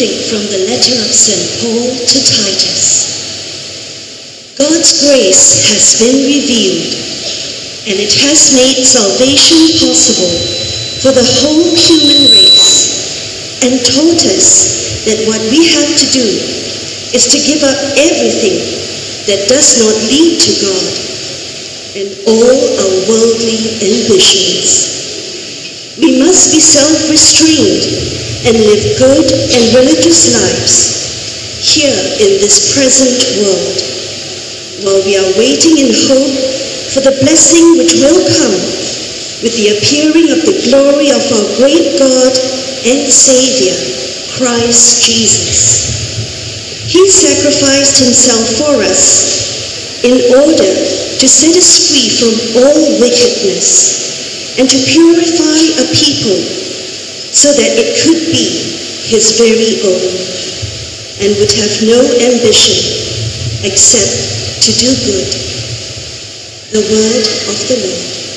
reading from the letter of St. Paul to Titus. God's grace has been revealed, and it has made salvation possible for the whole human race, and taught us that what we have to do is to give up everything that does not lead to God and all our worldly ambitions. We must be self-restrained and live good and religious lives here in this present world, while we are waiting in hope for the blessing which will come with the appearing of the glory of our great God and Savior, Christ Jesus. He sacrificed himself for us in order to set us free from all wickedness and to purify a people so that it could be his very own and would have no ambition except to do good. The word of the Lord.